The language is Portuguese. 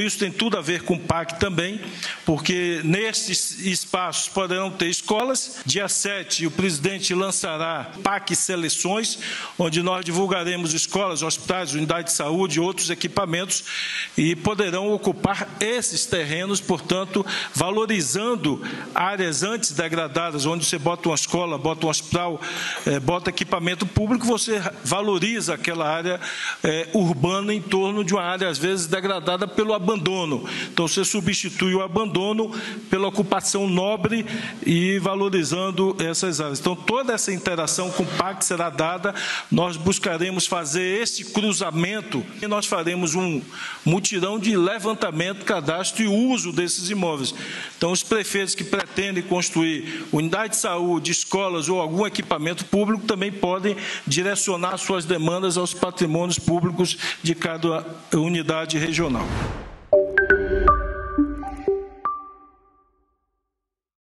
Isso tem tudo a ver com o PAC também, porque nesses espaços poderão ter escolas. Dia 7, o presidente lançará PAC Seleções, onde nós divulgaremos escolas, hospitais, unidades de saúde e outros equipamentos e poderão ocupar esses terrenos, portanto, valorizando áreas antes degradadas, onde você bota uma escola, bota um hospital, eh, bota equipamento público, você valoriza aquela área eh, urbana em torno de uma área, às vezes, degradada pelo abandono. Então, você substitui o abandono pela ocupação nobre e valorizando essas áreas. Então, toda essa interação com o PAC será dada. Nós buscaremos fazer esse cruzamento e nós faremos um mutirão de levantamento, cadastro e uso desses imóveis. Então, os prefeitos que pretendem construir unidade de saúde, escolas ou algum equipamento público também podem direcionar suas demandas aos patrimônios públicos de cada unidade regional.